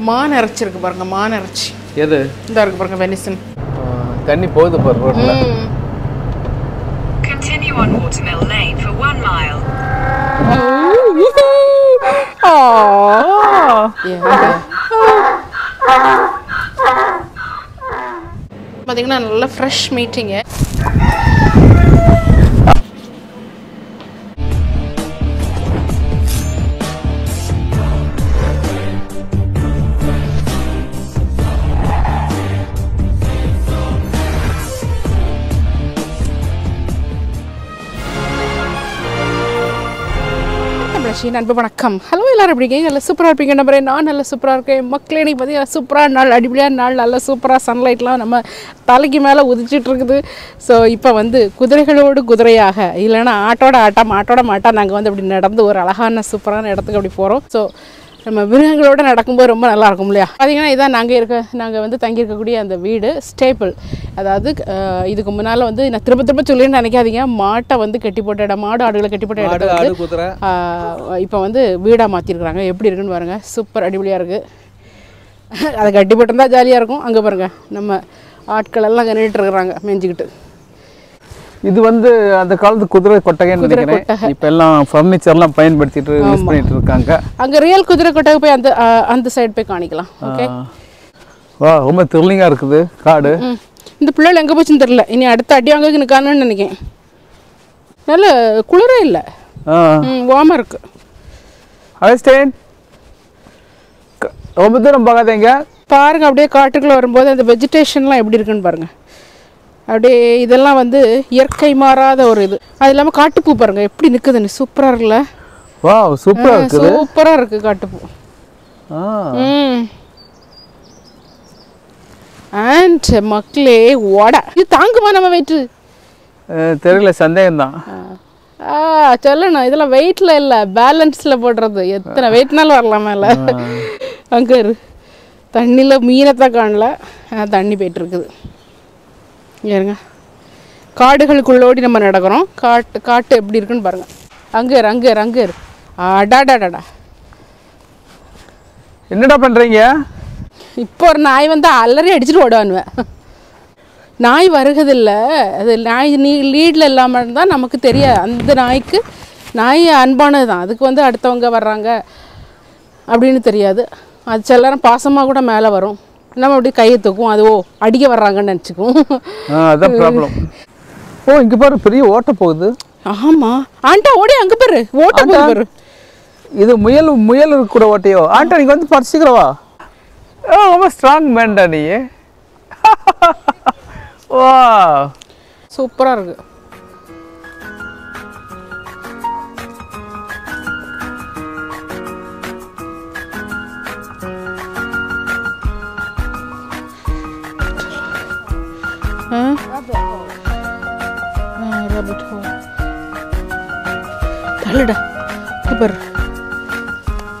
மான் இறைச்சி இருக்கு பாருங்க மான் இறைச்சி. எது? இந்த இருக்கு பாருங்க வெனிசன் தண்ணி போகுது பாரு ரோட்ல Continue on Watermill Lane for one mile. பார்த்தீங்கன்னா நல்ல ஃப்ரெஷ் மீட்டிங்கு தமிழச்சி நண்பு வணக்கம். ஹலோ எல்லாரும் எப்படி இருக்கீங்க? நல்லா சூப்பராக இருப்பீங்க நம்பரே. நான் நல்லா சூப்பராக இருக்கேன். மக்களே நீ பார்த்தீங்கன்னா சூப்பராக நாள் அடிப்படையாக நாள் நல்லா சூப்பராக சன்லைட்லாம் நம்ம தலைக்கு மேலே உதிச்சிட்டு இருக்குது. ஸோ இப்போ வந்து குதிரைகளோடு குதிரையாக இல்லைன்னா ஆட்டோட ஆட்டம் ஆட்டோட மாட்டா நாங்கள் வந்து அப்படி நடந்து ஒரு அழகான சூப்பரான இடத்துக்கு அப்படி போகிறோம் ஸோ நம்ம மிருகங்களோட நடக்கும்போது ரொம்ப நல்லா இருக்கும் இல்லையா பார்த்தீங்கன்னா இதான் நாங்கள் இருக்க நாங்கள் வந்து தங்கியிருக்கக்கூடிய அந்த வீடு ஸ்டேபிள் அதாவது இதுக்கு முன்னால் வந்து நான் திரும்ப திரும்ப சொல்லின்னு நினைக்காதீங்க. மாட்டை வந்து கட்டி போட்ட இடம் மாடு ஆடுகளை கட்டி போட்ட ஆடு வந்து இப்போ வந்து வீடாக மாற்றிருக்குறாங்க எப்படி இருக்குன்னு பாருங்க. சூப்பர் அடிப்படையாக இருக்குது அதை கட்டி போட்டிருந்தா ஜாலியாக இருக்கும். அங்கே பாருங்க நம்ம ஆட்கள் எல்லாம் அங்கே நின்றுட்டு இருக்கிறாங்க மேய்ஞ்சிக்கிட்டு இது வந்து அந்த காலத்து குதிரை கொட்டகைன்னு நினைக்கிறேன். இப்ப எல்லாம் ஃபர்னிச்சர்லாம் பயன்படுத்திட்டு யூஸ் பண்ணிட்டு இருக்காங்க அங்கே ரியல் குதிரை கொட்டகை போய் அந்த அந்த சைடு போய் காணிக்கலாம். ஓகே. வா ரொம்ப த்ரில்லிங்கா இருக்குது காடு. இந்த பிள்ளைகள் எங்கே போச்சுன்னு தெரில இனி அடுத்த அடி அங்கே நிற்கானுன்னு நினைக்கிறேன். நல்ல குளிரே இல்லை. வாமாக இருக்குது அகஸ்டேன் ரொம்ப தூரம் பார்க்காதீங்க பாருங்க அப்படியே காட்டுக்குள்ளே வரும்போது அந்த வெஜிடேஷன்லாம் எப்படி இருக்குன்னு பாருங்க. அப்படியே இதெல்லாம் வந்து இயற்கை மாறாத ஒரு இது. அது இல்லாமல் காட்டுப்பூ பாருங்க எப்படி நிற்குதுன்னு சூப்பராக இருக்குல்ல? வா சூப்பரா இருக்குது. சூப்பராக இருக்கு காட்டுப்பூ. ம். அண்ட் மக்களே வடை இது தாங்குமா நம்ம வெயிட்டு அஹ், தெரியல சந்தேகம் தான் ஆ சொல்லணும். இதெல்லாம் வெயிட்டில் இல்லை பேலன்ஸில் போடுறது. எத்தனை வெயிட்னாலும் வரலாம் மேலே. அங்கே தண்ணியில் மீனைத்தான் காணல. தண்ணி போயிட்டு இருக்குது. இருங்க. காடுகளுக்குள்ளோடி நம்ம நடக்கிறோம். காட்டு காட்டு எப்படி இருக்குன்னு பாருங்க. அங்கே இரு அங்கே இரு அங்கே இரு. அடாடாடாடா என்னடா பண்றீங்க? இப்போ ஒரு நாய் வந்து அலறி அடிச்சுட்டு ஓடுவானுவேன் நாய் வருகதில்லை அது நாய் நீ லீடில் இல்லாமல் இருந்தால் நமக்கு தெரியாது அந்த நாய்க்கு நாய் அன்பானது தான் அதுக்கு வந்து அடுத்தவங்க வர்றாங்க அப்படின்னு தெரியாது. அது சில நேரம் பாசமாக கூட மேலே வரும். நம்ம அப்படி கையை தூக்கும் அது ஓ அடிக்க வர்றாங்கன்னு நினச்சிக்கும் அதான் ப்ராப்ளம் ஓ இங்க பாரு பெரிய ஓட்ட போகுது. ஆமாம் ஆண்டா ஓடி அங்கே பாரு. ஓட்ட போகுது பாரு. இது முயல் முயல் கூட ஓட்டையோ? ஆண்டா நீங்க வந்து பறிச்சுக்கிறவா ரொம்ப ஸ்ட்ராங் மேன்டா நீ. வா சூப்பராக இருக்கு. தள்ளுடா. இங்க பாரு.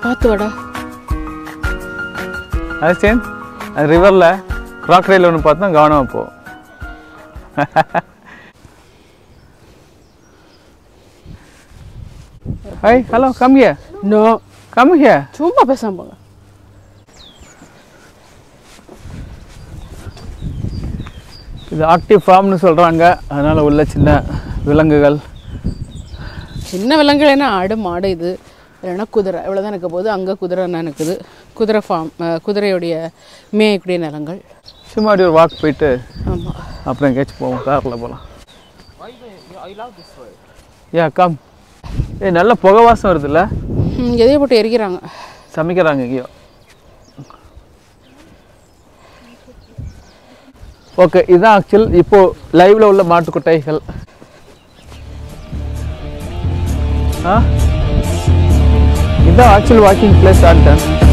பார்த்து வாடா. அசிஸ்டன்ட் அது ரிவரில் கிராக்கரையில் ஒன்று பார்த்தா கவனமா போ. Hi hello come here no come here சும்மா பேசாம போங்க. இது ஆக்டிவ் ஃபார்ம்னு சொல்கிறாங்க அதனால் உள்ள சின்ன விலங்குகள். சின்ன விலங்குகள் என்ன ஆடு மாடு இது. இல்லைன்னா குதிரை. இவ்வளோதான் இருக்க போகுது. அங்கே குதிரை என்ன இருக்குது குதிரை ஃபார்ம் குதிரையுடைய மேயக்கூடிய நிலங்கள். சும்மா அப்படி ஒரு வாக் போயிட்டு ஆமாம் அப்புறம் எங்கேயாச்சும் போவோம். காரில் போகலாம் யா கம் ஏய் நல்ல புகை வாசம் வருதுல்ல? எதையோ போட்டு எரிக்கிறாங்க. சமைக்கிறாங்க எங்கேயோ. ஓகே இதுதான் ஆக்சுவல் இப்போ லைவ்ல உள்ள மாட்டு கொட்டாய்கள் ஆ இதுதான் ஆக்சுவல் வாக்கிங் பிளேஸ் ஆண்டன் ஆ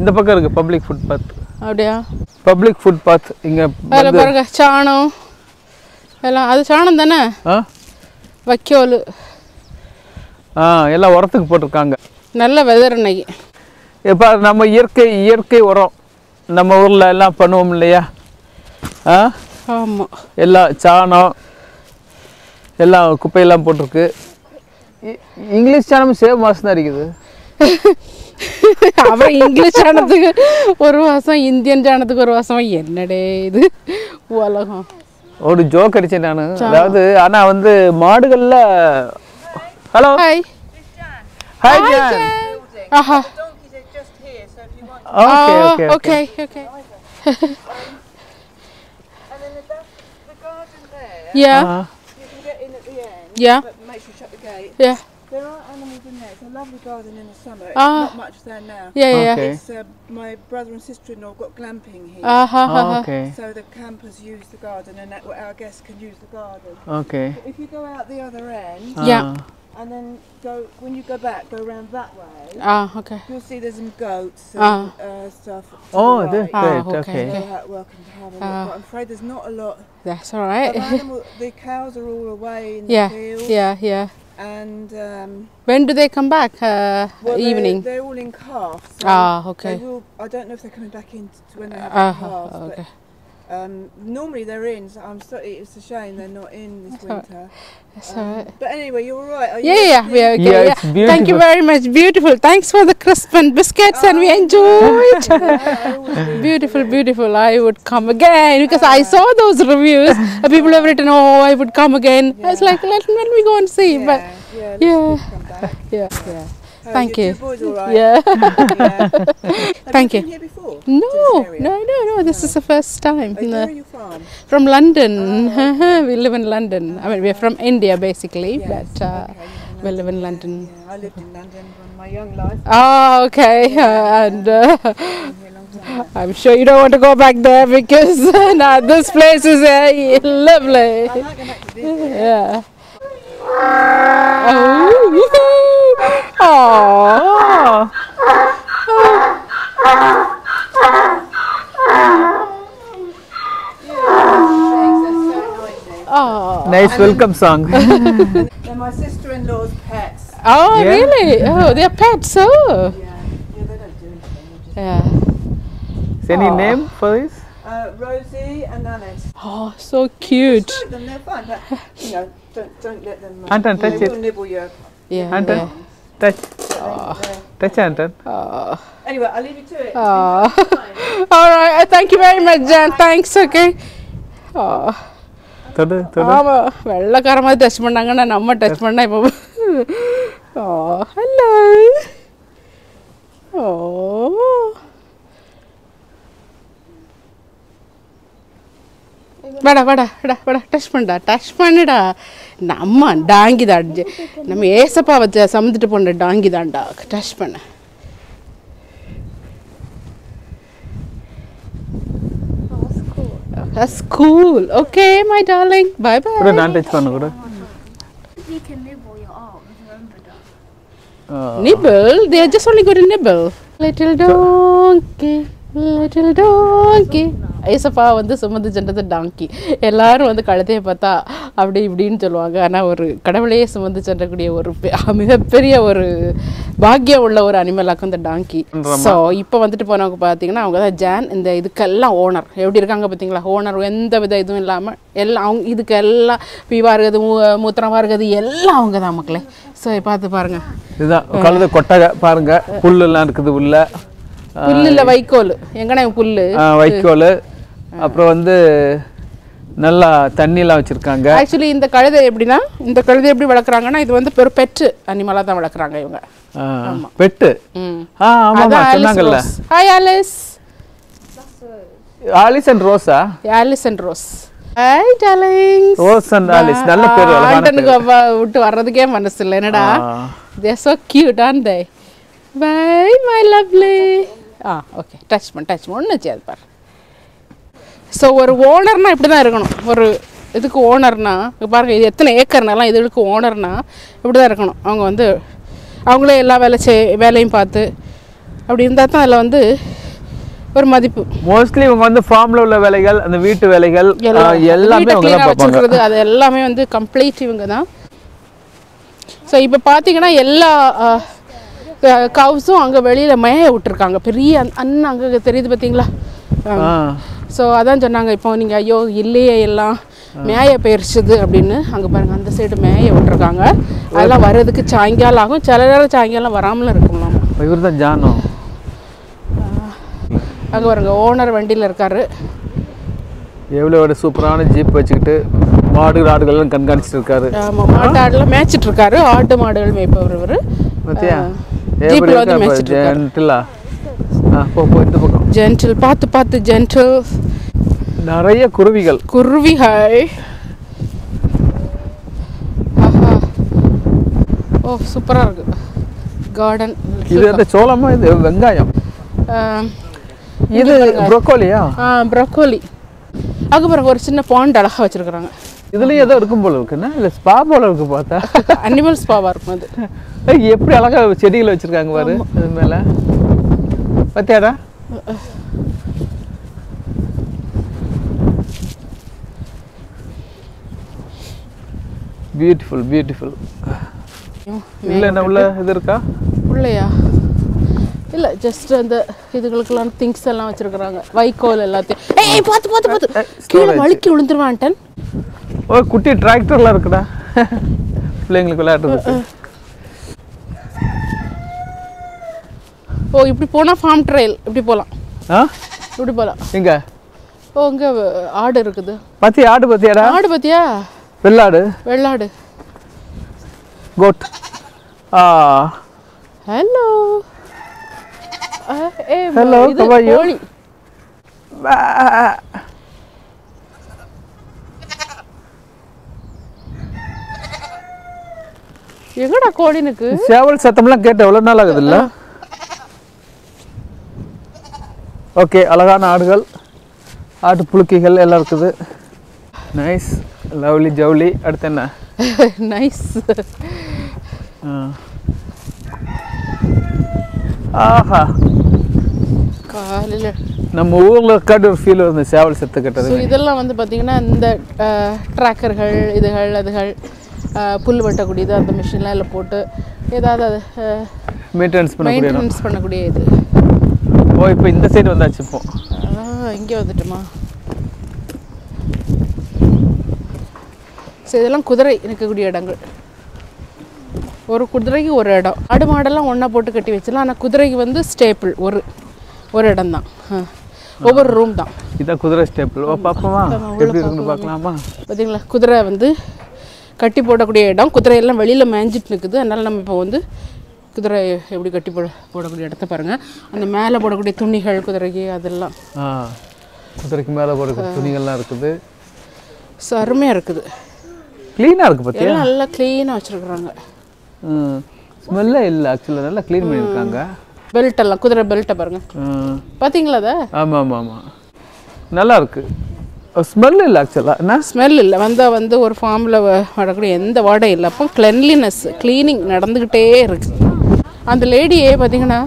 இந்த பக்கம் இருக்கு பப்ளிக் ஃபுட் பாத் அப்படியா? பப்ளிக் ஃபுட் பாத் இங்க அதில் பாருங்க சாணம். எல்லாம் அது சாணம் தானே? ஆ? வைக்கோல். ஆ எல்லாம் உரத்துக்கு போட்டிருக்காங்க. நல்ல வெதர் இன்னைக்கு. இப்போ நம்ம இயற்கை இயற்கை உரம். நம்ம ஊரில் எல்லாம் பண்ணுவோம் இல்லையா? ஆ? ஆமாம் எல்லாம் சாணம் எல்லாம் குப்பையெல்லாம் போட்டிருக்கு. இங்கிலீஷ் சாணமும் சேவ் மாதம் தான் இருக்குது அவன் இங்கிலீஷ் சாணத்துக்கு ஒரு வாசம் இந்தியன் சாணத்துக்கு ஒரு வாசம் என்னடே இது உலகம் ஒரு ஜோக் அடிச்சேன் நான் அதாவது ஆனால் வந்து மாடுகளில் hello hi hi John Aha. Okay okay okay. Yeah You can get in at the end, yeah but make sure you shut the gate. Yeah There are animals in there. It's a lovely garden in the summer. It's ah. not much there now. Yeah, yeah. It's, uh, my brother and sister-in-law got glamping here. Ah, uh -huh. oh, okay. So the campers use the garden, and our guests can use the garden. Okay. But if you go out the other end, uh. yeah. And then go when you go back, go around that way. Ah, okay. You'll see there's some goats and uh, stuff. Oh, the right. ah, okay. okay. Welcome to have a ah. look. I'm afraid there's not a lot. That's all right. the, animal, the cows are all away in yeah, the field. Yeah, yeah, yeah and um, when do they come back uh, well, they're- evening They're, all in calves. So ah okay will, I don't know if they're coming back in when they have uh, calves, okay but um, normally they're in. So I'm sorry, it's a shame they're not in this That's all right. winter. that's all right But anyway, you're all right. Are you yeah yeah okay? yeah okay, Yeah, yeah. it's thank you very much beautiful thanks for the crisp and biscuits and we enjoyed I always do. beautiful beautiful i would come again because i saw those reviews Uh, people have written oh i would come again i was like let, let me go and see Yeah, but yeah, let's yeah. all come back. yeah yeah Oh, Thank you. Two boys all right? yeah Yeah. Thank you. you. Been here before? no To this area? no no no this is the first time Oh, where are you from? from london we live in london i mean we're from india basically Yes, but uh, okay, you live in we live in london Yeah, I lived in London my young life. oh okay uh, and uh, Been here a long time. i'm sure you don't want to go back there because nah, this place is uh, lovely I like going to. Yeah. Oh. Oh. Oh. Nice welcome song. they're my sister-in-law's pets. Oh, yeah. really? Oh, they're pets, oh. Yeah, yeah they don't do anything. Yeah. Is any Aww. name for this? Uh, Rosie and Alice. Oh, so cute. Them, they're fine, but, you know, don't, don't let them... Uh, Anton, touch it. They will nibble you. Yeah. Anton. Yeah. Touch they're- touch Anton Oh. Anyway, I'll leave you to it. Oh. All right. uh, Thank you very much, Jan. Thanks, okay. Oh. தொடு தொடு ஆமாம் வெள்ளைக்கார மாதிரி touch பண்ணாங்கன்னா நம்ம touch பண்ணா இப்போ oh hello ஓ வாடா வாடா வாடா வாடா டச் பண்ணடா டச் பண்ணுடா நம்ம டாங்கி தான் நம்ம ஏசப்பா வச்ச சமந்துட்டு போன டாங்கி தான்டா டச் பண்ண That's cool. Okay, my darling. Bye bye. கூட நான் டச் பண்ண கூட nibble? They are just only going to nibble. Little donkey, little donkey. ஏசப்பா வந்து சுமந்து சென்றது டாங்கி எல்லாரும் வந்து கழுத்தையை பார்த்தா அப்படி இப்படின்னு சொல்லுவாங்க. ஆனால் ஒரு கடவுளையே சுமந்து சென்றக்கூடிய ஒரு மிகப்பெரிய ஒரு பாக்கியம் உள்ள ஒரு அனிமலாக்கும் இந்த டாங்கி ஸோ இப்போ வந்துட்டு போனவங்க பார்த்தீங்கன்னா அவங்க தான் ஜான் இந்த இதுக்கெல்லாம் ஓனர் எப்படி இருக்காங்க பார்த்தீங்களா? ஓனர் எந்த வித இதுவும் இல்லாமல் எல்லாம் அவங்க இதுக்கு எல்லாம் பீவா இருக்குது மூ- மூத்திரமா இருக்குது எல்லாம் அவங்க தான் மக்களே. ஸோ பார்த்து பாருங்க. இதுதான் கழுத கொட்டகை பாருங்க. புல்லெல்லாம் இருக்குது உள்ள. புல்லு இல்லை வைக்கோல். எங்கண்ணா புல்லு? வைக்கோல். அப்புறம் வந்து நல்லா தண்ணியெல்லாம் வச்சுருக்காங்க. ஆக்சுவலி இந்த கழுதை எப்படின்னா இந்த கழுதை எப்படி வளர்க்குறாங்கன்னா இது வந்து ஒரு பெட்டு அனிமலாக தான் வளர்க்குறாங்க இவங்க. பெட்டு? ஆ ஆலிஸ் சொன்னாங்கல்ல. Hi Alice Alice and Rosa Alice and Rose hi darling Rose and Alice நல்ல பேர் ஆண்டனுக்கு அவ விட்டு வர்றதுக்கே மனசு இல்லை என்னடா. They so cute on they bye my lovely ah okay touch பண்ண டச் பண்ண ஒன்று செய்யாது பாரு. ஸோ ஒரு ஓனர்னா இப்படி தான் இருக்கணும். ஒரு இதுக்கு ஓனர்னா பாருங்க இது எத்தனை ஏக்கர்னாலாம் இதுகளுக்கு ஓனர்னா இப்படி தான் இருக்கணும். அவங்க வந்து அவங்களே எல்லா வேலை செய் வேலையும் பார்த்து அப்படி இருந்தால் தான் அதில் வந்து ஒரு மதிப்பு. மோஸ்ட்லி இவங்க வந்து ஃபார்ம்ல உள்ள வேலைகள் அந்த வீட்டு வேலைகள் எல்லாமே வச்சுக்கிறது அது எல்லாமே வந்து கம்ப்ளீட் இவங்க தான். ஸோ இப்போ பார்த்தீங்கன்னா எல்லா கவுஸும் அங்கே வெளியில் மேய விட்டுருக்காங்க. பெரிய அண்ணன் அங்கே தெரியுது பார்த்தீங்களா ஸோ அதான் சொன்னாங்க இப்போ நீங்கள் ஐயோ இல்லையே எல்லாம். மேய போயிருச்சுது அப்படின்னு. அங்கே பாருங்க அந்த சைடு மேய விட்டுருக்காங்க. அதெல்லாம் வர்றதுக்கு சாயங்காலம் ஆகும். சில நேரம் சாயங்காலம் வராமலும் இருக்கும்லாம் இவர் தான் ஜானோ. அங்கே பாருங்க ஓனர் வண்டியில் இருக்காரு. எவ்வளோ சூப்பரான ஜீப் வச்சுக்கிட்டு மாடுகள் ஆடுகள்லாம் கண்காணிச்சிட்டு இருக்காரு. ஆமாம் மாட்டு ஆடுலாம் மேய்ச்சிட்டு இருக்காரு. ஆட்டு மாடுகள் மேய்ப்பவர் இவர். ஜீப்ல வந்து மேய்ச்சிட்டு இருக்காரு. போ போ. இந்த ஜென்டில் பார்த்து பார்த்து ஜென்டில் நிறைய குருவிகள். குருவிகள். ஆஹா. ஓ சூப்பராக இருக்கு. கார்டன் இது அந்த சோளமா இது வெங்காயம்? இது ப்ரொக்கோலியா ப்ரொக்கோலி அங்கே பாருங்க ஒரு சின்ன பாண்ட் அழகாக வச்சுருக்குறாங்க. இதுலயும் ஏதோ இருக்கும் போல இருக்குன்னா இல்ல ஸ்பா போல இருக்கு பார்த்தா? அனிமல்ஸ் பாவாக இருக்கும் அது. எப்படி அழகா செடிகளை வச்சிருக்காங்க பாரு அது மேல. பார்த்தியாடா பியூட்டிஃபுல் பியூட்டிஃபுல் இல்ல என்ன உள்ள இது இருக்கா உள்ளையா இல்லை ஜஸ்ட் அந்த இதுகளுக்கெல்லாம் திங்ஸ் எல்லாம் வச்சுருக்குறாங்க வைக்கோல் எல்லாத்தையும் ஏய் பார்த்து பார்த்து பார்த்து கீழே. வழுக்கி விழுந்துருவான்டன் ஓ குட்டி டிராக்டர்லாம் இருக்குடா பிள்ளைங்களுக்கு விளையாடுறதுக்கு ஓ இப்படி போனால் ஃபார்ம் ட்ரையல் இப்படி போகலாம் ஆ? இப்படி போகலாம் எங்க? ஓ இங்கே ஆடு இருக்குது. பாத்தியா ஆடு பாத்தியாடா? ஆடு பார்த்தியா வெள்ளாடு. வெள்ளாடு. Goat ah. Hello you? கோழி. எங்கடா கோழினுக்கு? சேவல் சத்தம்லாம் கேட்டு எவ்வளோ நாள் ஆகுது இல்ல? ஓகே அழகான ஆடுகள் ஆட்டு புழுக்கைகள் எல்லாம் இருக்குது. நைஸ் லவ்லி ஜவுளி அடுத்து என்ன? நைஸ். ஆஹா. காலையில். நம்ம ஊர்ல இருக்காட்டி ஒரு ஃபீல் வருது சேவல் செத்து ஸோ கட்டுறது இதெல்லாம் வந்து பார்த்தீங்கன்னா இந்த ட்ராக்கர்கள் இதுகள் அதுகள் புல் வெட்டக்கூடியது அந்த மிஷின்லாம் எல்லாம் போட்டு ஏதாவது அது மெயின்டெனன்ஸ் பண்ணக்கூடிய மெயின்டெனன்ஸ் பண்ணக்கூடிய இது. ஓ இப்போ இந்த சைடு வந்தாச்சு இப்போ. இங்கே வந்துட்டுமா? ஸோ இதெல்லாம் குதிரை இருக்கக்கூடிய இடங்கள். ஒரு குதிரைக்கு ஒரு இடம். ஆடு மாடெல்லாம் ஒன்றா போட்டு கட்டி வச்சிடலாம். ஆனால் குதிரைக்கு வந்து ஸ்டேப்பிள் ஒரு ஒரு இடம் தான் ஒவ்வொரு ரூம் தான். இதான் குதிரை ஸ்டேப்பிள் ஓ பாப்போமா எப்படி இருக்குன்னு பார்க்கலாமா? பார்த்தீங்களா குதிரை வந்து கட்டி போடக்கூடிய இடம். குதிரையெல்லாம் வெளியில் மேய்ஞ்சிட்டு நிற்குது அதனால் நம்ம இப்போ வந்து குதிரை எப்படி கட்டி போட போடக்கூடிய இடத்த பாருங்கள் அந்த மேலே போடக்கூடிய துணிகள் குதிரைக்கு அதெல்லாம். ஆ குதிரைக்கு மேலே போடுற துணிகள்லாம் இருக்குது. ஸோ அருமையாக இருக்குது. க்ளீனாக இருக்குது பார்த்தியா நல்லா க்ளீனாக வச்சுருக்குறாங்க. ஸ்மெல்லே இல்லை ஆக்சுவலாக நல்லா க்ளீன் பண்ணியிருக்காங்க. பெல்ட் எல்லாம் குதிரை பெல்ட்டை பாருங்கள் பார்த்தீங்களா அதை ஆமாம் ஆமாம் ஆமாம் நல்லா இருக்கு. ஸ்மெல் இல்லை ஆக்சுவலாக என்ன? ஸ்மெல் இல்லை. வந்தால் வந்து ஒரு ஃபார்மில் வரக்கூடிய எந்த வாடையும் இல்லை. அப்போ கிளென்லினஸ் க்ளீனிங் நடந்துக்கிட்டே இருக்கு. அந்த லேடியே பார்த்தீங்கன்னா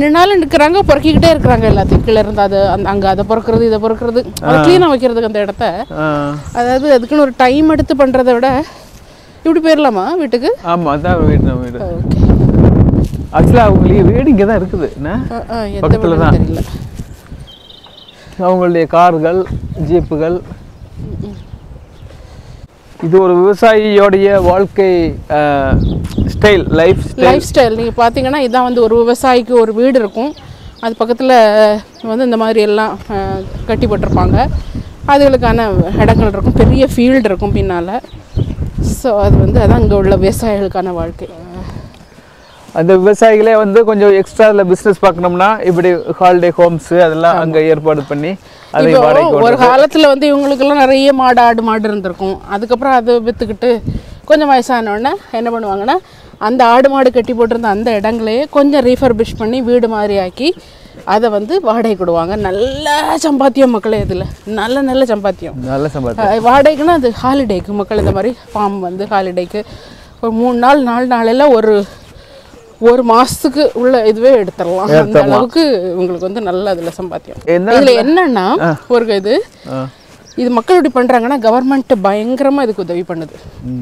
நின்னாலும் நிற்கிறாங்க பொறுக்கிக்கிட்டே இருக்கிறாங்க எல்லாத்தையும். கீழே இருந்து அது அந்த அங்கே அதை பொறுக்கிறது இதை பொறுக்கிறது. அதை க்ளீனாக வைக்கிறதுக்கு அந்த இடத்த. அதாவது அதுக்குன்னு ஒரு டைம் எடுத்து பண்ணுறத விட இப்படி போயிடலாமா வீட்டுக்கு? ஆமாம் அதான் வீடு நம்ம வீடு. ஓகே. ஆக்சுவலாக அவங்களுக்கு வீடு இங்கே தான் இருக்குது. பக்கத்துல தான். அவங்களுடைய கார்கள் ஜீப்புகள். இது ஒரு விவசாயியோடைய வாழ்க்கை ஸ்டைல் லைஃப் லைஃப் ஸ்டைல் நீங்கள் பார்த்தீங்கன்னா இதான் வந்து ஒரு விவசாயிக்கு ஒரு வீடு இருக்கும். அது பக்கத்தில் வந்து இந்த மாதிரி எல்லாம் அஹ், கட்டி போட்டிருப்பாங்க அதுகளுக்கான இடங்கள் இருக்கும். பெரிய ஃபீல்டு இருக்கும் பின்னால். ஸோ அது வந்து அதான் இங்கே உள்ள விவசாயிகளுக்கான வாழ்க்கை. அந்த விவசாயிகளே வந்து கொஞ்சம் எக்ஸ்ட்ரா அதில் பிஸ்னஸ் பார்க்கணும்னா இப்படி ஹாலிடே ஹோம்ஸ் அதெல்லாம் அங்கே ஏற்பாடு பண்ணி அதை ஒரு. காலத்தில் வந்து இவங்களுக்கெல்லாம் நிறைய மாடு ஆடு மாடு இருந்திருக்கும். அதுக்கப்புறம் அதை விற்றுக்கிட்டு கொஞ்சம் வயசானோடனே என்ன பண்ணுவாங்கன்னா அந்த ஆடு மாடு கட்டி போட்டிருந்த அந்த இடங்களையே கொஞ்சம் ரீஃபர்பிஷ் பண்ணி வீடு மாதிரி ஆக்கி அதை வந்து வாடகை கொடுவாங்க. நல்ல சம்பாத்தியம் மக்களே இதில். நல்ல நல்ல சம்பாத்தியம். நல்ல சம்பாதி அஹ் வாடகைக்குன்னா அது ஹாலிடேக்கு மக்கள் இந்த மாதிரி ஃபார்ம் வந்து ஹாலிடேக்கு ஒரு மூணு நாள் நாலு நாளெல்லாம் ஒரு ஒரு மாசத்துக்கு உள்ள இதுவே எடுத்துடலாம். அந்த. அளவுக்கு உங்களுக்கு வந்து நல்ல அதில் சம்பாத்தியம். இதுல என்னன்னா ஒரு இது. இது மக்கள் இப்படி பண்ணுறாங்கன்னா கவர்மெண்ட் பயங்கரமாக இதுக்கு உதவி பண்ணுது.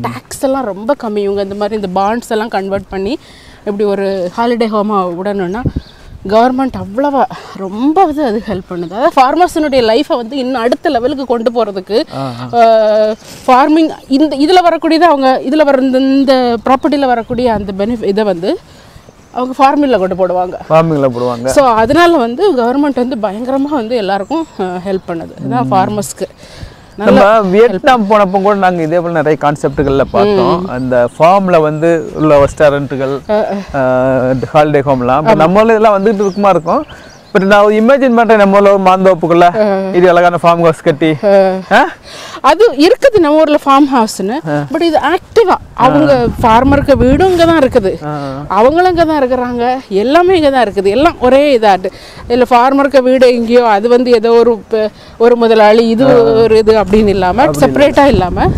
டேக்ஸ் எல்லாம் ரொம்ப கம்மி. இவங்க இந்த மாதிரி இந்த பாண்ட்ஸ் எல்லாம் கன்வெர்ட் பண்ணி இப்படி ஒரு ஹாலிடே ஹோமாக விடணும்னா கவர்மெண்ட் அவ்வளவா ரொம்ப வந்து அது ஹெல்ப் பண்ணுது. அதாவது ஃபார்மர்ஸினுடைய லைஃப்பை வந்து இன்னும் அடுத்த லெவலுக்கு கொண்டு போகிறதுக்கு ஃபார்மிங் இந்த இதில் வரக்கூடியது அவங்க இதில் வர இந்த இந்த ப்ராப்பர்ட்டியில் வரக்கூடிய அந்த பெனிஃபிட் இதை வந்து அவங்க ஃபார்மில் கொண்டு போடுவாங்க. ஃபார்மிங்கில் போடுவாங்க. ஸோ அதனால வந்து கவர்மெண்ட் வந்து பயங்கரமாக வந்து எல்லாருக்கும் ஹெல்ப் பண்ணுது. இதுதான் ஃபார்மர்ஸ்க்கு நம்ம வியட்நாம் போனப்போ கூட நாங்க இதே போல நிறைய கான்செப்டுகள்ல பார்த்தோம். அந்த ஃபார்ம்ல வந்து உள்ள ரெஸ்டாரண்ட்டுகள் ஹாலிடே ஹோம்லாம் இப்போ நம்ம ஊர்ல இதெல்லாம் வந்துட்டு இருக்குமா இருக்கும். பட் நான் இமேஜின் பண்றேன் நம்ம ஊர்ல ஒரு மாந்தோப்புக்குள்ள இது அழகான ஃபார்ம் ஹவுஸ் கட்டி? அது இருக்குது நம்ம ஊர்ல ஃபார்ம் ஹவுஸ்னு பட் இது ஆக்டிவா அவங்க ஃபார்மருக்கு வீடும் இங்கே தான் இருக்குது. அவங்களும் இங்கே தான் இருக்கிறாங்க. எல்லாமே இங்கே தான் இருக்குது. எல்லாம் ஒரே இதாட்டு. இல்லை ஃபார்மருக்கு வீடு எங்கேயோ அது வந்து ஏதோ ஒரு ஒரு முதலாளி இது ஒரு இது அப்படின்னு இல்லாமல் செப்பரேட்டாக இல்லாமல்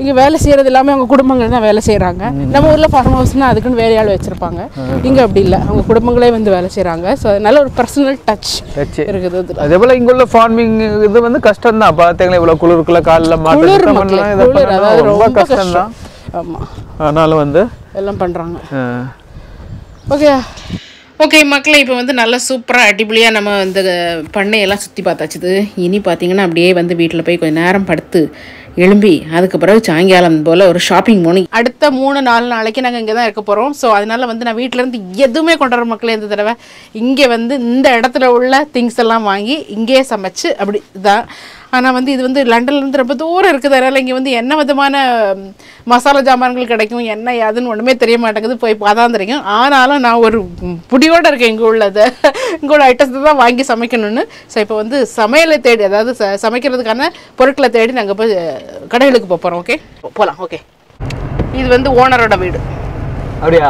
இங்கே வேலை செய்கிறது எல்லாமே அவங்க குடும்பங்கள் தான் வேலை செய்கிறாங்க நம்ம ஊரில் ஃபார்ம் ஹவுஸ்னால் அதுக்குன்னு வேலையாள் வச்சுருப்பாங்க. இங்கே அப்படி இல்லை. அவங்க குடும்பங்களே வந்து வேலை செய்கிறாங்க ஸோ அதனால ஒரு பர்சனல் டச் Touch. இருக்குது. அதே போல இங்க உள்ள ஃபார்மிங் இது வந்து கஷ்டம் தான் பார்த்தீங்களா இவ்வளவு குளிருக்குள்ள காலில் மாட்டு ரொம்ப கஷ்டம். தான் ஆமாம் ஆனாலும் வந்து எல்லாம் பண்ணுறாங்க ஓகே. ஓகே மக்களே இப்போ வந்து நல்லா சூப்பராக அடிப்பொலியாக நம்ம இந்த பண்ணையெல்லாம் சுற்றி பார்த்தாச்சுது இனி பார்த்தீங்கன்னா அப்படியே வந்து வீட்டில் போய் கொஞ்சம் நேரம் படுத்து எழும்பி அதுக்கு பிறகு சாயங்காலம் போல் ஒரு ஷாப்பிங் போனி அடுத்த மூணு நாலு நாளைக்கு நாங்கள் இங்கே தான் இருக்க போகிறோம் ஸோ அதனால வந்து நான் வீட்டிலேருந்து எதுவுமே கொண்டு வர மக்களே இந்த தடவை. இங்கே வந்து இந்த இடத்துல உள்ள திங்ஸ் எல்லாம் வாங்கி இங்கேயே சமைச்சு அப்படி தான் ஆனால் வந்து இது வந்து லண்டன்லேருந்து ரொம்ப தூரம் இருக்குது. அதனால் இங்கே வந்து என்ன விதமான மசாலா ஜாமான்கள் கிடைக்கும் என்ன யாதுன்னு ஒன்றுமே தெரிய மாட்டேங்குது. போய் பார்த்தா தெரியும். ஆனாலும் நான் ஒரு புடியோட இருக்கேன் இங்கே உள்ளது. இங்கே உள்ள ஐட்டத்தை தான் வாங்கி சமைக்கணும்னு. ஸோ இப்போ வந்து சமையலை தேடி அதாவது ச சமைக்கிறதுக்கான பொருட்களை தேடி நாங்கள் போய் கடைகளுக்கு போக போகிறோம் ஓகே போகலாம் ஓகே இது வந்து ஓனரோட வீடு. அப்படியா?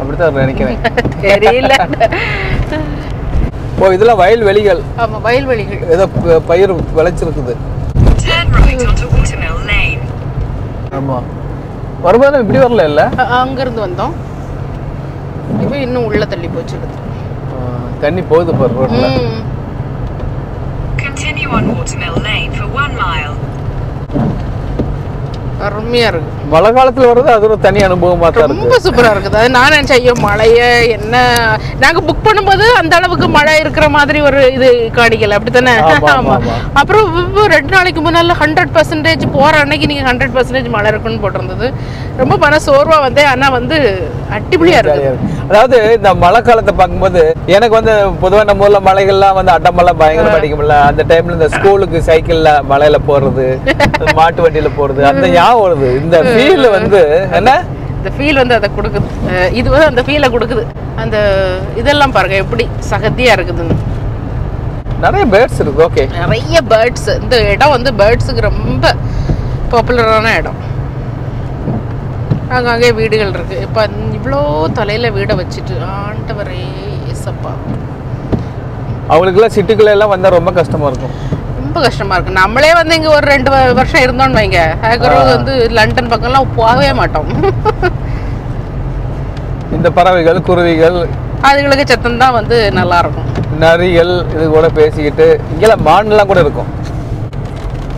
அப்படித்தான் நினைக்கிறேன். தெரியல. ஓ இதெல்லாம் வயல் வெளிகள். ஆமாம் வயல்வெளிகள் ஏதோ பயிர் விளைச்சிருக்குது. ஆமா. வரும்போது இப்படி வரல இல்ல? அ- அங்கிருந்து வந்தோம். இப்போ இன்னும் உள்ள தள்ளி போச்சு. தண்ணி போகுது பாரு ரோட்ல ம். Continue on Watermill Lane for one mile. அருமையா இருக்கு. மழை காலத்துல வர்றது அது ஒரு தனி அனுபவமா தான் ரொம்ப சூப்பரா இருக்குது. அது நான் நினைச்சேன் ஐயோ மழைய என்ன? நாங்க புக் பண்ணும்போது அந்த அளவுக்கு மழை இருக்கிற மாதிரி ஒரு இது காணிக்கல. அப்படித்தானே? ஆமா, ஆமா, ஆமா. ஆமா. அப்புறம் ரெண்டு நாளைக்கு முன்னால ஹண்ட்ரட் பர்சன்டேஜ் போற அன்னைக்கு நீங்க ஹண்ட்ரட் பர்சன்டேஜ் மழை இருக்குன்னு போட்டிருந்தது. ரொம்ப மன சோர்வா வந்தேன். ஆனா வந்து அட்டிபுளியா இருக்கு ஜாலியா இருக்கு. அதாவது இந்த மழை காலத்தை பார்க்கும்போது எனக்கு வந்து பொதுவா நம்ம ஊர்ல மலைகள்லாம் வந்து அட்டமழை பயங்கரமா அடிக்கும்ல. அந்த டைம்ல இந்த ஸ்கூலுக்கு சைக்கிள்ல மலையில போறது மாட்டு வண்டியில போறது அந்த ஞாபகம் வருது. இந்த ஃபீல் வந்து என்ன? இந்த ஃபீல் வந்து அதை கொடுக்குது. இது வந்து அந்த ஃபீலை கொடுக்குது. அந்த இதெல்லாம் பாருங்க எப்படி சகதியா இருக்குதுன்னு நிறைய பேர்ட்ஸ் இருக்கு ஓகே நிறைய பேர்ட்ஸ் இந்த இடம் வந்து பேர்ட்ஸுக்கு ரொம்ப பாப்புலரான இடம். அங்கங்கே வீடுகள் இருக்கு. இப்போ இவ்வளோ தலையில வீடை வச்சுட்டு ஆண்டவரே ஏசப்பா அவங்களுக்குலாம் சிட்டிக்குள்ள எல்லாம் வந்தா ரொம்ப கஷ்டமா இருக்கும். ரொம்ப கஷ்டமா இருக்கு நம்மளே வந்து இங்க ஒரு ரெண்டு வருஷம் இருந்தோம்னு வைங்க. அதுக்கப்புறம் வந்து லண்டன் பக்கம்லாம் போகவே மாட்டோம். இந்த பறவைகள் குருவிகள் அதுகளுக்கு சத்தம் தான் வந்து நல்லா இருக்கும் நரிகள் இது கூட பேசிக்கிட்டு இங்கெல்லாம் மான்லாம் கூட இருக்கும்.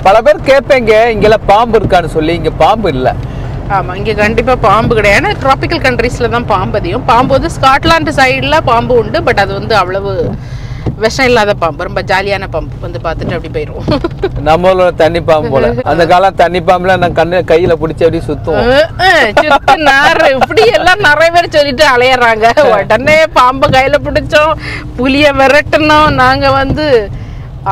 பல பேர் கேட்பேங்க இங்கெல்லாம் பாம்பு இருக்கான்னு சொல்லி இங்க பாம்பு இல்லை. ஆமா இங்க கண்டிப்பா பாம்பு கிடையாது. ஏன்னா ட்ராபிக்கல் கண்ட்ரீஸ்ல தான் பாம்பு அதிகம். பாம்பு வந்து ஸ்காட்லாந்து சைடுல பாம்பு உண்டு பட் அது வந்து அவ்வளவு விஷம் இல்லாத பாம்பு. ரொம்ப ஜாலியான பாம்பு. வந்து பார்த்துட்டு அப்படி போயிடும் நம்மளோட தண்ணி பாம்பு போல. அந்த காலம் தண்ணி பாம்புல நான் கண்ணு கையில பிடிச்சி அப்படியே சுத்துவோம். இப்படி எல்லாம் நிறைய பேர் சொல்லிட்டு அலையறாங்க. உடனே பாம்பு கையில பிடிச்சோம். புலிய விரட்டணும் நாங்க வந்து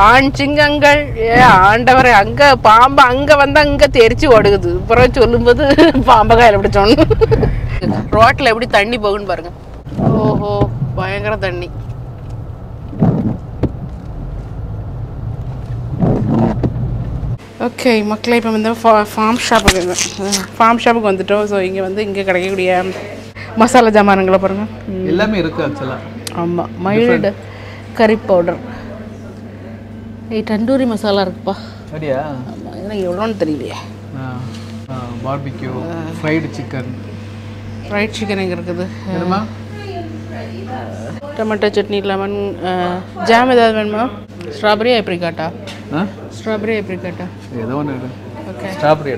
ஆண் சிங்கங்கள் ஏ ஆண்டவரே அங்க பாம்பு அங்க வந்து அங்க தெரிச்சு ஓடுகுது. அப்புறம் சொல்லும்போது பாம்பை கையில பிடிச்சோன்னு ரோட்ல எப்படி தண்ணி போகுன்னு பாருங்க. ஓஹோ பயங்கர தண்ணி. ஓகே மக்களை இப்போ வந்து ஃபார்ம் ஷாப்புக்கு ஃபார்ம் ஷாப்புக்கு வந்துட்டோம். ஸோ இங்கே வந்து இங்கே கிடைக்கக்கூடிய மசாலா ஜாமானுங்களை பாருங்கள் எல்லாமே இருக்கு ஆக்சுவலா ஆமாம் மைல்டு கறி பவுடர் ஏய் தண்டூரி மசாலா இருக்குப்பா. சரியா ஆமாம் எனக்கு எவ்வளோன்னு தெரியலையே. Barbecue fried chicken fried chicken எங்கே இருக்குது? என்னமா டொமேட்டோ சட்னி லெமன் ஜாம் ஏதாவது வேணுமா? ஸ்ட்ராபெரி ஆப்ரிகாட்டா ஆ? ஸ்ட்ராபெரி ஏப்ரிகட்டா ஏதோ ஒன்று ஓகே ஸ்ட்ராபெரி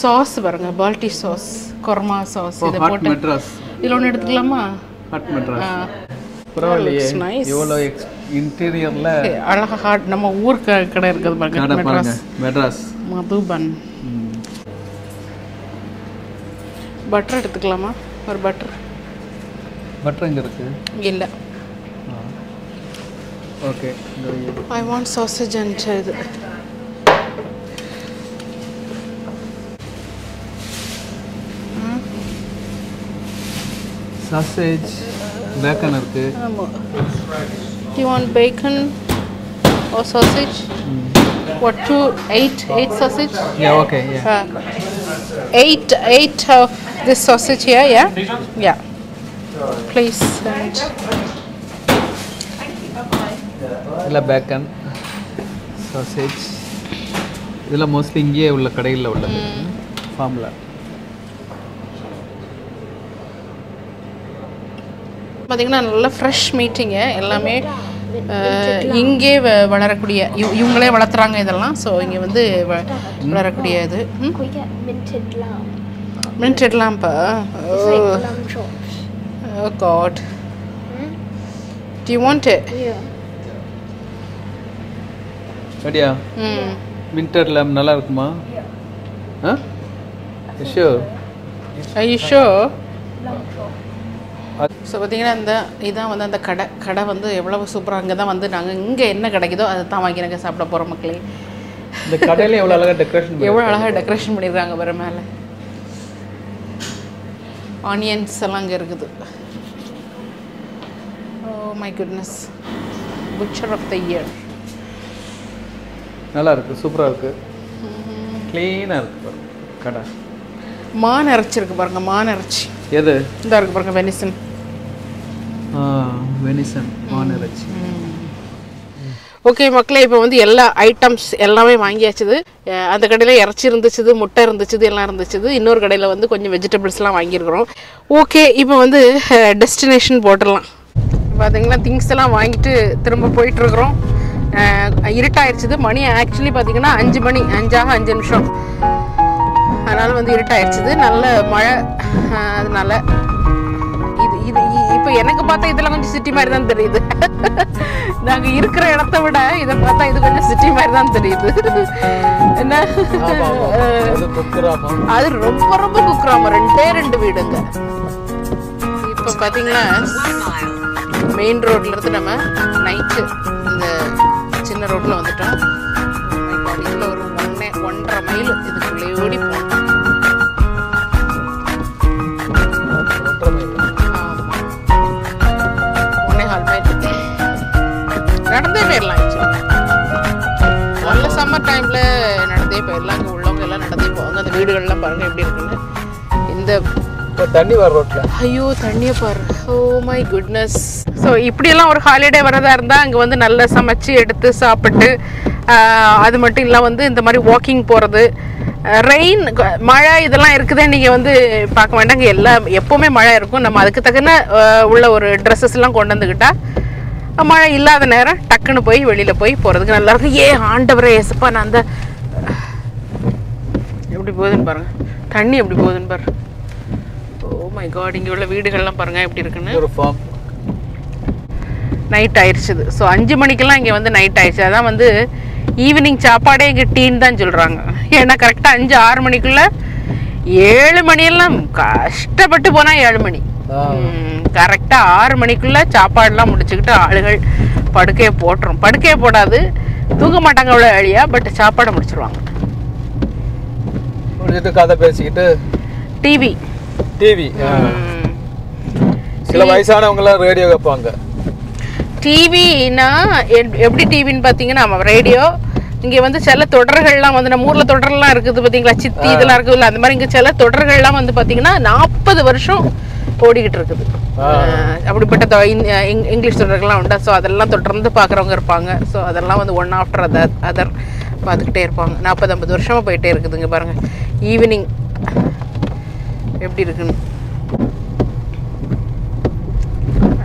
சாஸ் பாருங்க பால்டி சாஸ் கொர்மா சாஸ் இதை போட்டு இதில் ஒன்று எடுத்துக்கலாமா? ஹாட் மெட்ராஸ். பரவாயில்லையே. இவ்வளோ எக்ஸ் இன்டீரியரில் ஹாட் நம்ம ஊர் கடை இருக்குது பாருங்க. மெட்ராஸ். மெட்ராஸ். மதுபன். பட்டர் எடுத்துக்கலாமா? ஒரு பட்டர் பட்டர் எங்கே இருக்கு? இல்லை. Okay. I want sausage and இது சாசேஜ் பேக்கன் இருக்கு. ஆமாம் you want bacon or sausage what two eight eight sausage yeah okay yeah Uh, eight, eight of this sausage here, yeah? Yeah. Please. And இல்லை bacon sausage இதெல்லாம் mostly இங்கேயே உள்ள கடைகளில் உள்ளது. ஃபார்மில் பார்த்தீங்கன்னா நல்ல ஃப்ரெஷ் மீட்டிங்க எல்லாமே இங்கே வளரக்கூடிய இவ- இவங்களே வளர்த்துறாங்க இதெல்லாம். ஸோ இங்கே வந்து வளரக்கூடிய இது? மின்ட் லாம்பா. ஓ. Got to want it Yeah. ரெடியா? ம். மின்டர் லேம் நல்லா இருக்குமா? ஆ ஷூர் ஐ ஷோ. ஸோ பார்த்தீங்கன்னா இந்த இதான் வந்து அந்த கடை கடை வந்து எவ்வளவு சூப்பராக அங்கே தான் வந்து நாங்கள் இங்கே என்ன கிடைக்குதோ அதை தான் வாங்கி நாங்கள் சாப்பிட போகிறோம் மக்களே. இந்த கடையில எவ்வளோ அழகாக டெக்கரேஷன் எவ்வளோ அழகாக டெக்கரேஷன் பண்ணியிருக்காங்க வர மேலே. ஆனியன்ஸ் எல்லாம் அங்கே இருக்குது. ஓ my goodness butcher of the year நல்லா இருக்கு சூப்பராக இருக்கு. க்ளீனாக இருக்கு பாருங்க கடை. மான் இறைச்சி இருக்கு பாருங்க மான் இறைச்சி எது? இந்த இருக்கு பாருங்க வெனிசன். வெனிசன் மான் இறைச்சி ஓகே மக்களே இப்போ வந்து எல்லா ஐட்டம்ஸ் எல்லாமே வாங்கியாச்சுது. அந்த கடையில் இறைச்சி இருந்துச்சுது முட்டை இருந்துச்சுது எல்லாம் இருந்துச்சுது. இன்னொரு கடையில் வந்து கொஞ்சம் வெஜிடபிள்ஸ்லாம் வாங்கியிருக்கிறோம். ஓகே இப்போ வந்து டெஸ்டினேஷன் போட்டுடலாம். பார்த்தீங்கன்னா திங்ஸ் எல்லாம் வாங்கிட்டு திரும்ப போயிட்டுருக்குறோம். இருட்டாயிருச்சுது. மணி ஆக்சுவலி பார்த்தீங்கன்னா அஞ்சு மணி அஞ்சாக அஞ்சு நிமிஷம். அதனால் வந்து இருட்டாயிருச்சுது. நல்ல மழை. அதனால இது இது இப்போ எனக்கு பார்த்தா இதெல்லாம் கொஞ்சம் சிட்டி மாதிரி தான் தெரியுது. நாங்க இருக்கிற இடத்த விட இதை பார்த்தா இது கொஞ்சம் சிட்டி மாதிரி தான் தெரியுது. என்ன? அது ரொம்ப ரொம்ப குக்கிராம ரெண்டே ரெண்டு வீடுங்க. இப்போ பார்த்தீங்கன்னா. மெயின் ரோட்ல இருந்து நம்ம நைட்டு இந்த சின்ன ரோட்ல வந்துட்டோம். ஒன்றரை மைல் இதுக்குள்ளே ஓடி நடந்தே போயிடலாம். நல்ல சம்மர் டைம்ல நடந்தே போயிடலாம். அங்கே உள்ளவங்க எல்லாம் நடந்தே போவாங்க அந்த வீடுகள்லாம் பாருங்க எப்படி இருக்குன்னு. இந்த தண்ணி வர ரோட்டில் ஐயோ தண்ணியை பாரு. ஓ மை குட்னஸ் ஸோ இப்படியெல்லாம் ஒரு ஹாலிடே வரதா இருந்தால் அங்கே வந்து நல்லா சமைச்சு எடுத்து சாப்பிட்டு அது மட்டும் இல்லை வந்து இந்த மாதிரி வாக்கிங் போகிறது ரெயின் மழை இதெல்லாம் இருக்குதே நீங்கள் வந்து பார்க்க வேண்டாங்க. எல்லாம் எப்போவுமே மழை இருக்கும். நம்ம அதுக்கு தகுந்த உள்ள ஒரு ட்ரெஸ்ஸஸ்லாம் கொண்டு வந்துக்கிட்டா மழை இல்லாத நேரம் டக்குன்னு போய் வெளியில் போய் போகிறதுக்கு நல்லா இருக்கும். ஏ ஆண்டவரே ஏசப்பா நான் அந்த எப்படி போகுதுன்னு பாருங்க. தண்ணி எப்படி போகுதுன்னு பாரு. ஓ மை காட் இங்கே உள்ள வீடுகள்லாம் பாருங்க எப்படி இருக்குன்னு. ஒரு ஃபார்ம் நைட் ஆயிடுச்சுது ஸோ அஞ்சு மணிக்கெல்லாம் இங்கே வந்து நைட் ஆயிடுச்சு அதான் வந்து ஈவினிங் சாப்பாடே இங்கே டீன் தான் சொல்கிறாங்க ஏன்னா கரெக்டாக அஞ்சு ஆறு மணிக்குள்ள ஏழு மணியெல்லாம் கஷ்டப்பட்டு போனால் ஏழு மணி. கரெக்டாக ஆறு மணிக்குள்ள சாப்பாடுலாம் முடிச்சுக்கிட்டு ஆளுகள் படுக்கையை போட்டுரும். படுக்கையை போடாது தூங்க மாட்டாங்க அவ்வளோ எளியா பட் சாப்பாடை முடிச்சிருவாங்க. முடிஞ்சிட்டு கதை பேசிக்கிட்டு. டிவி டிவி சில வயசானவங்களாம் ரேடியோ கேட்பாங்க. டிவினா எப்படி டிவின்னு பார்த்தீங்கன்னா நம்ம ரேடியோ இங்கே வந்து சில தொடர்கள்லாம் வந்து நம்ம ஊரில் தொடர்லாம் இருக்குது பார்த்தீங்களா சித்தி இதெல்லாம் இருக்குதுல்ல அந்த மாதிரி இங்கே சில தொடர்கள்லாம் வந்து பார்த்தீங்கன்னா நாற்பது வருஷம் ஓடிக்கிட்டு இருக்குது. அப்படிப்பட்ட இங்கிலீஷ் தொடர்கள்லாம் உண்டு. ஸோ அதெல்லாம் தொடர்ந்து பார்க்குறவங்க இருப்பாங்க. ஸோ அதெல்லாம் வந்து ஒன் ஆஃப்டர் அதர் அதர் பார்த்துக்கிட்டே இருப்பாங்க. நாற்பது ஐம்பது வருஷமாக போயிட்டே இருக்குதுங்க பாருங்கள் ஈவினிங் எப்படி இருக்குன்னு?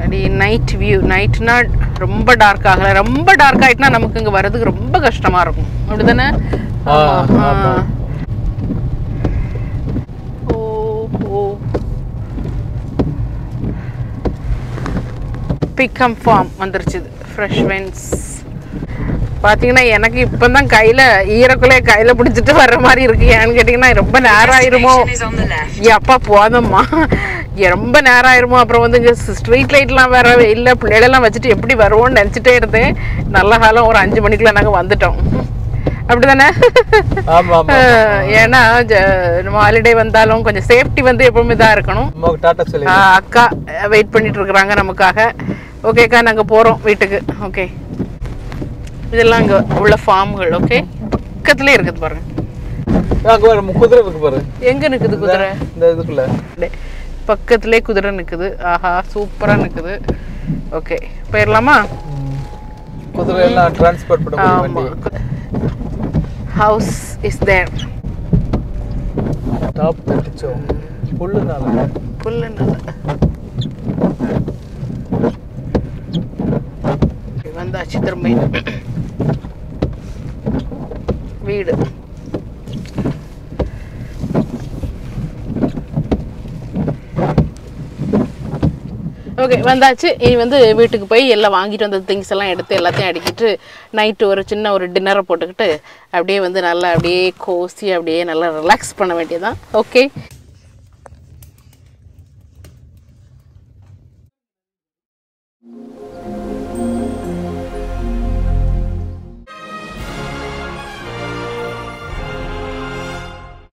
அப்படி நைட் வியூ நைட்னா ரொம்ப டார்க் ஆகல. ரொம்ப டார்க் ஆயிட்டுனா நமக்கு இங்க வர்றதுக்கு ரொம்ப கஷ்டமா இருக்கும். Oh oh. பிக்கம் ஃபார்ம் வந்துருச்சு ஃப்ரெஷ் வென்ஸ் பார்த்தீங்கன்னா எனக்கு இப்போ தான் கையில் ஈரக்குள்ளே கையில் பிடிச்சிட்டு வர்ற மாதிரி இருக்கு. ஏன்னு கேட்டிங்கன்னா ரொம்ப நேரம் ஆயிருமோ? அப்பா போதும்மா. ரொம்ப நேரம் ஆயிருமோ அப்புறம் வந்து இங்கே ஸ்ட்ரீட் லைட்லாம் வேற இல்லை. பிள்ளைகளெல்லாம் வச்சுட்டு எப்படி வருவோம்னு நினச்சிட்டே இருந்தேன். நல்ல காலம் ஒரு அஞ்சு மணிக்குள்ள நாங்கள் வந்துட்டோம். அப்படிதானே? ஏன்னா நம்ம ஹாலிடே வந்தாலும் கொஞ்சம் சேஃப்டி வந்து எப்பவுமே தான் இருக்கணும். அக்கா வெயிட் பண்ணிட்டு இருக்கிறாங்க நமக்காக. ஓகேக்கா நாங்கள் போகிறோம் வீட்டுக்கு. ஓகே இதெல்லாம் இங்கே உள்ள ஃபார்ம்கள் ஓகே பக்கத்துலேயே இருக்குது பாருங்க. அங்க பாரு நம்ம குதிரை இருக்கு பாரு. எங்கே நிற்குது குதிரை? இந்த இதுக்குள்ள. பக்கத்துலேயே குதிரை நிற்குது ஆஹா சூப்பராக நிற்குது ஓகே போயிடலாமா குதிரை எல்லாம் டிரான்ஸ்போர்ட் பண்ண ஹவுஸ் இஸ் தேர் டாப் தட்டிச்சோம் புல்லுனால புல்லுன்னு வந்தாச்சு திரும்ப வீடு. ஓகே வந்தாச்சு. இனி வந்து வீட்டுக்கு போய் எல்லாம் வாங்கிட்டு வந்த திங்ஸ் எல்லாம் எடுத்து எல்லாத்தையும் அடிக்கிட்டு நைட்டு ஒரு சின்ன ஒரு டின்னரை போட்டுக்கிட்டு அப்படியே வந்து நல்லா அப்படியே கோசி அப்படியே நல்லா ரிலாக்ஸ் பண்ண வேண்டியதான் ஓகே